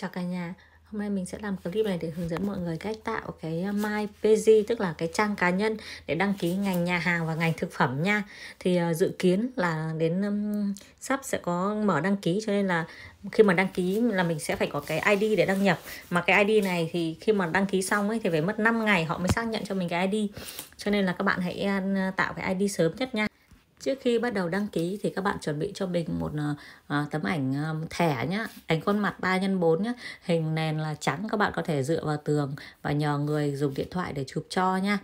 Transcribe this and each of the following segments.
Chào cả nhà Hôm nay mình sẽ làm clip này để hướng dẫn mọi người cách tạo cái uh, My Page tức là cái trang cá nhân để đăng ký ngành nhà hàng và ngành thực phẩm nha. Thì uh, dự kiến là đến um, sắp sẽ có mở đăng ký cho nên là khi mà đăng ký là mình sẽ phải có cái ID để đăng nhập. Mà cái ID này thì khi mà đăng ký xong ấy thì phải mất 5 ngày họ mới xác nhận cho mình cái ID. Cho nên là các bạn hãy uh, tạo cái ID sớm nhất nha. Trước khi bắt đầu đăng ký thì các bạn chuẩn bị cho mình một uh, tấm ảnh uh, thẻ nhá, ảnh khuôn mặt 3 x 4 nhá. Hình nền là trắng các bạn có thể dựa vào tường và nhờ người dùng điện thoại để chụp cho nhá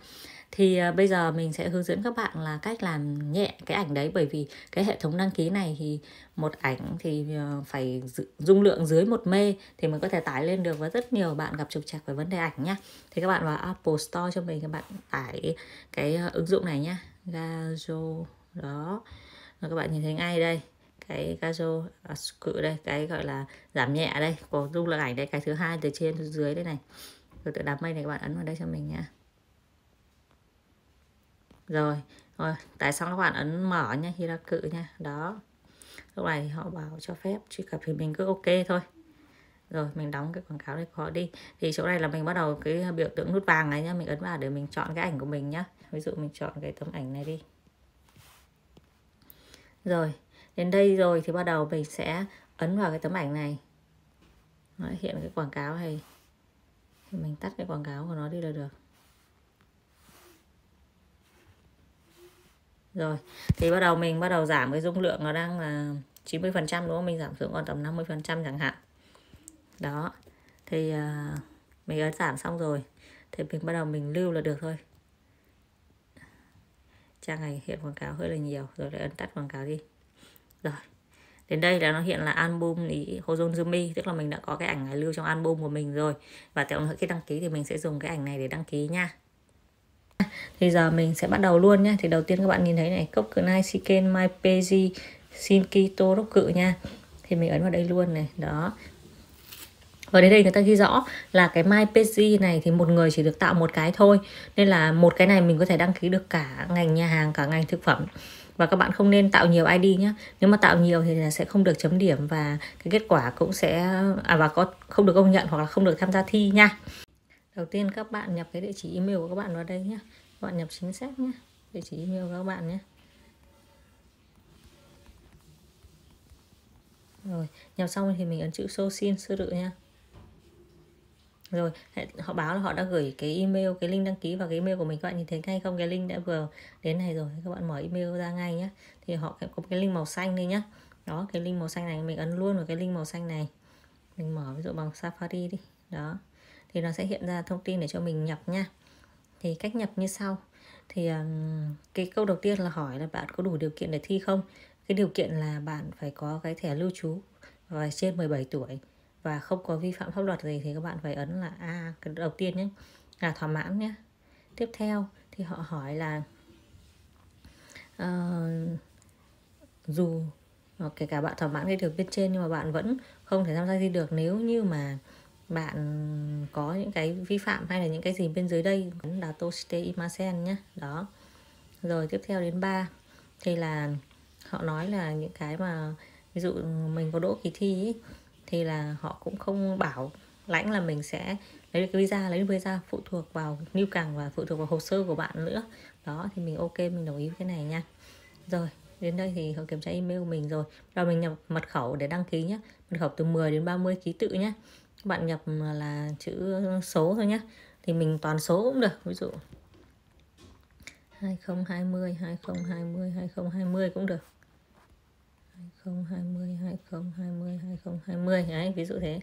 Thì uh, bây giờ mình sẽ hướng dẫn các bạn là cách làm nhẹ cái ảnh đấy bởi vì cái hệ thống đăng ký này thì một ảnh thì uh, phải dung lượng dưới một mê thì mình có thể tải lên được và rất nhiều bạn gặp trục trặc về vấn đề ảnh nhá. Thì các bạn vào Apple Store cho mình các bạn tải cái uh, ứng dụng này nhá. Gazo đó. Rồi các bạn nhìn thấy ngay đây cái caso à, cự đây cái gọi là giảm nhẹ đây. Có dung lượng ảnh đây cái thứ hai từ trên từ dưới đây này. Rồi tự đám mây này các bạn ấn vào đây cho mình nhá rồi rồi tại sao các bạn ấn mở nha khi ra cự nha. Đó. Lúc này thì họ bảo cho phép truy cập thì mình cứ ok thôi. Rồi mình đóng cái quảng cáo này của họ đi. Thì chỗ này là mình bắt đầu cái biểu tượng nút vàng này nhá mình ấn vào để mình chọn cái ảnh của mình nhá. Ví dụ mình chọn cái tấm ảnh này đi rồi, đến đây rồi thì bắt đầu mình sẽ ấn vào cái tấm ảnh này. Nó hiện cái quảng cáo hay Thì mình tắt cái quảng cáo của nó đi là được. Rồi, thì bắt đầu mình bắt đầu giảm cái dung lượng nó đang là 90% đúng không? Mình giảm xuống còn tầm 50% chẳng hạn. Đó. Thì uh, mình ấn giảm xong rồi. Thì mình bắt đầu mình lưu là được thôi trang này hiện quảng cáo hơi là nhiều, rồi lại ấn tắt quảng cáo đi. Rồi, đến đây là nó hiện là album ý Hozonzumi tức là mình đã có cái ảnh này lưu trong album của mình rồi. Và theo nữa khi đăng ký thì mình sẽ dùng cái ảnh này để đăng ký nha. Thì giờ mình sẽ bắt đầu luôn nhé thì đầu tiên các bạn nhìn thấy này, cốc cự nai, shiken my peji shinkito đốc cự nha. Thì mình ấn vào đây luôn này, đó và đến đây người ta ghi rõ là cái My page này thì một người chỉ được tạo một cái thôi. Nên là một cái này mình có thể đăng ký được cả ngành nhà hàng, cả ngành thực phẩm. Và các bạn không nên tạo nhiều ID nhé Nếu mà tạo nhiều thì là sẽ không được chấm điểm Và cái kết quả cũng sẽ à và có không được công nhận hoặc là không được tham gia thi nha. Đầu tiên các bạn nhập cái địa chỉ email của các bạn vào đây nhé Các bạn nhập chính xác nhé Địa chỉ email của các bạn nhé Rồi, nhập xong thì mình ấn chữ số xin sơ tự nha rồi họ báo là họ đã gửi cái email cái link đăng ký vào cái email của mình. Các bạn nhìn thấy ngay không? Cái link đã vừa đến này rồi. Các bạn mở email ra ngay nhé thì họ có cái link màu xanh đây nhá. Đó cái link màu xanh này mình ấn luôn vào cái link màu xanh này. Mình mở ví dụ bằng Safari đi. Đó. Thì nó sẽ hiện ra thông tin để cho mình nhập nha thì cách nhập như sau. Thì um, cái câu đầu tiên là hỏi là bạn có đủ điều kiện để thi không? Cái điều kiện là bạn phải có cái thẻ lưu trú và trên 17 tuổi và không có vi phạm pháp luật gì thì các bạn phải ấn là a à, cái đầu tiên nhé là thỏa mãn nhé. Tiếp theo thì họ hỏi là uh, dù kể cả bạn thỏa mãn cái điều bên trên nhưng mà bạn vẫn không thể tham gia thi được nếu như mà bạn có những cái vi phạm hay là những cái gì bên dưới đây là toshite imasen nhé. Đó. Rồi tiếp theo đến ba thì là họ nói là những cái mà ví dụ mình có đỗ kỳ thi ấy, thì là họ cũng không bảo lãnh là mình sẽ lấy được cái visa, lấy được visa phụ thuộc vào nhu càng và phụ thuộc vào hồ sơ của bạn nữa. Đó, thì mình ok, mình đồng ý với cái này nha. Rồi, đến đây thì họ kiểm tra email của mình rồi. Rồi mình nhập mật khẩu để đăng ký nhé mật khẩu từ 10 đến 30 ký tự nhé bạn nhập là chữ số thôi nhé thì mình toàn số cũng được, ví dụ 2020 2020 2020 cũng được. 2020 2020 2020 đấy ví dụ thế.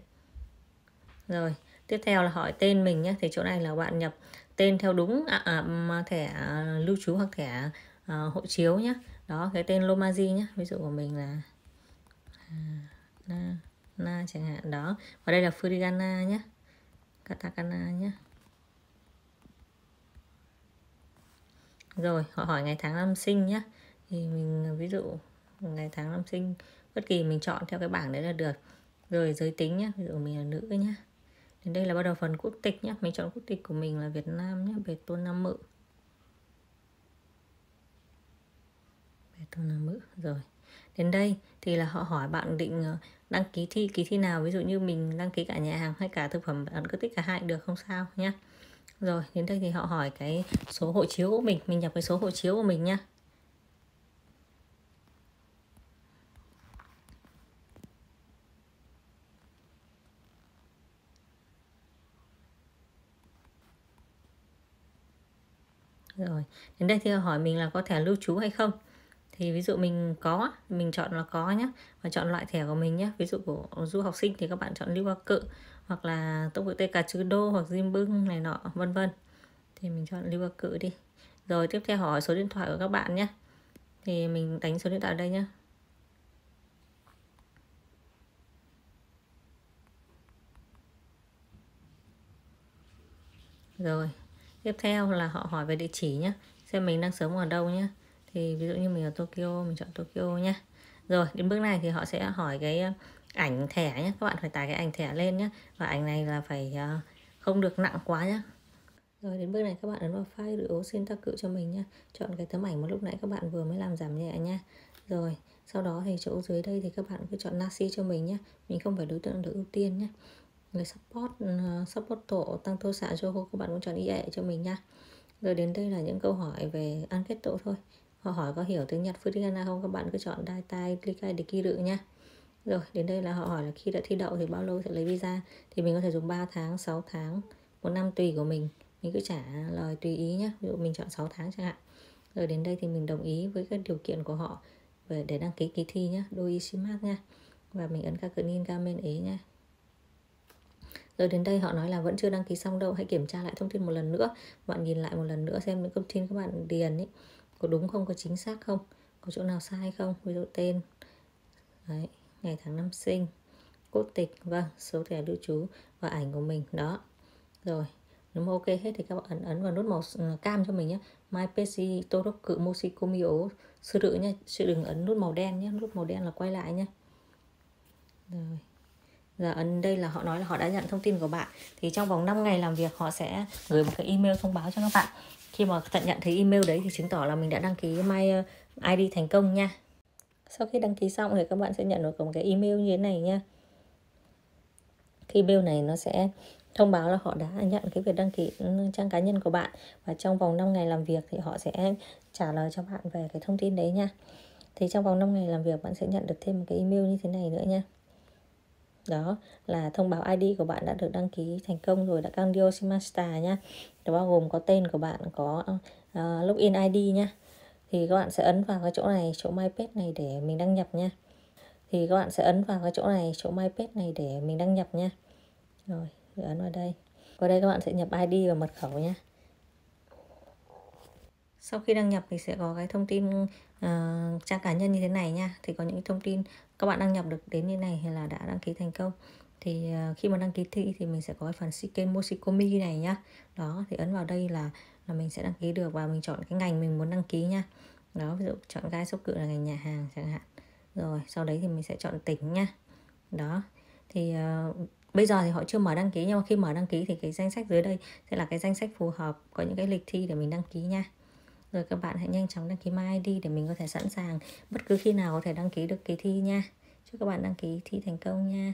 Rồi tiếp theo là hỏi tên mình nhé thì chỗ này là bạn nhập tên theo đúng à, à, thẻ à, lưu trú hoặc thẻ à, hộ chiếu nhé đó cái tên Lomazi nhé ví dụ của mình là à, na, na chẳng hạn đó. Và đây là Furigana nhé Katakana nhé rồi họ hỏi ngày tháng năm sinh nhé thì mình ví dụ ngày tháng năm sinh, bất kỳ mình chọn theo cái bảng đấy là được. Rồi giới tính nhé ví dụ mình là nữ nhé đến đây là bắt đầu phần quốc tịch nhé mình chọn quốc tịch của mình là Việt Nam nhé về tôn Nam Mự. Về tôn Nam Mự, rồi. Đến đây thì là họ hỏi bạn định ờ, đăng ký thi, kỳ thi nào? Ví dụ như mình đăng ký cả nhà hàng hay cả thực phẩm, bạn cứ tích cả hai được, không sao nhé rồi, đến đây thì họ hỏi cái số hộ chiếu của mình mình nhập cái số hộ chiếu của mình nhá. Rồi, đến đây thì hỏi mình là có thẻ lưu trú hay không. Thì ví dụ mình có, mình chọn là có nhé và chọn loại thẻ của mình nhé ví dụ của du học sinh thì các bạn chọn lưu hoa cự, hoặc là tốc độ tê cà chứ đô, hoặc diêm bưng này nọ, vân vân. Thì mình chọn lưu hoa cự đi. Rồi, tiếp theo hỏi số điện thoại của các bạn nhé thì mình đánh số điện thoại đây nhé rồi tiếp theo là họ hỏi về địa chỉ nhé xem mình đang sống ở đâu nhé thì ví dụ như mình ở Tokyo, mình chọn Tokyo nhé rồi, đến bước này thì họ sẽ hỏi cái ờ, ảnh thẻ nhé các bạn phải tải cái ảnh thẻ lên nhé và ảnh này là phải ờ, không được nặng quá nhé rồi, đến bước này các bạn ấn vào file rửa xin tác cự cho mình nhé chọn cái tấm ảnh mà lúc nãy các bạn vừa mới làm giảm nhẹ nhé rồi, sau đó thì chỗ dưới đây thì các bạn cứ chọn nasi cho mình nhé mình không phải đối tượng được ưu tiên nhé người support uh, support tổ tăng thô xạ cho các bạn cũng chọn IE cho mình nha. Rồi đến đây là những câu hỏi về ăn kết tổ thôi. Họ hỏi có hiểu tiếng Nhật Furigana không? Các bạn cứ chọn đai tai click để kỳ rự nha. Rồi đến đây là họ hỏi là khi đã thi đậu thì bao lâu sẽ lấy visa? Thì mình có thể dùng 3 tháng 6 tháng một năm tùy của mình. Mình cứ trả lời tùy ý nhé ví dụ mình chọn 6 tháng chẳng hạn. Rồi đến đây thì mình đồng ý với các điều kiện của họ về để đăng ký kỳ thi nhé đôi ý nha. Và mình ấn các cự nin gamen ý nha rồi đến đây họ nói là vẫn chưa đăng ký xong đâu hãy kiểm tra lại thông tin một lần nữa. Bạn nhìn lại một lần nữa xem những thông tin các bạn điền ấy có đúng không có chính xác không có chỗ nào sai không ví dụ tên Đấy, ngày tháng năm sinh quốc tịch vâng số thẻ lưu trú và ảnh của mình đó. Rồi nếu mà ok hết thì các bạn ấn ấn vào nút màu à, cam cho mình nhé my pc toroku moshikomi sư rự nhé chứ đừng ấn nút màu đen nhé nút màu đen là quay lại nhé rồi. Dạ, ấn đây là họ nói là họ đã nhận thông tin của bạn. Thì trong vòng 5 ngày làm việc họ sẽ gửi một cái email thông báo cho các bạn. Khi mà tận nhận thấy email đấy thì chứng tỏ là mình đã đăng ký my ờ, ID thành công nha. Sau khi đăng ký xong thì các bạn sẽ nhận được một cái email như thế này nha. Cái email này nó sẽ thông báo là họ đã nhận cái việc đăng ký ừ, trang cá nhân của bạn. Và trong vòng 5 ngày làm việc thì họ sẽ trả lời cho bạn về cái thông tin đấy nha. Thì trong vòng 5 ngày làm việc bạn sẽ nhận được thêm một cái email như thế này nữa nha đó là thông báo ID của bạn đã được đăng ký thành công rồi đã Candio Shimashita nhá. Đó bao gồm có tên của bạn có uh, login ID nhá. Thì các bạn sẽ ấn vào cái chỗ này chỗ my page này để mình đăng nhập nha thì các bạn sẽ ấn vào cái chỗ này chỗ my page này để mình đăng nhập nha rồi ấn vào đây. Vào đây các bạn sẽ nhập ID và mật khẩu nhé sau khi đăng nhập thì sẽ có cái thông tin uh, trang cá nhân như thế này nha. Thì có những thông tin các bạn đăng nhập được đến như này hay là đã đăng ký thành công. Thì uh, khi mà đăng ký thi thì mình sẽ có cái phần Shiken Moshikomi này nhá. Đó thì ấn vào đây là là mình sẽ đăng ký được và mình chọn cái ngành mình muốn đăng ký nha. Đó ví dụ chọn gai sốc cự là ngành nhà hàng chẳng hạn. Rồi sau đấy thì mình sẽ chọn tỉnh nha. Đó thì uh, bây giờ thì họ chưa mở đăng ký nhưng mà khi mở đăng ký thì cái danh sách dưới đây sẽ là cái danh sách phù hợp có những cái lịch thi để mình đăng ký nha rồi các bạn hãy nhanh chóng đăng ký My ID để mình có thể sẵn sàng bất cứ khi nào có thể đăng ký được kỳ thi nha. Chúc các bạn đăng ký thi thành công nha.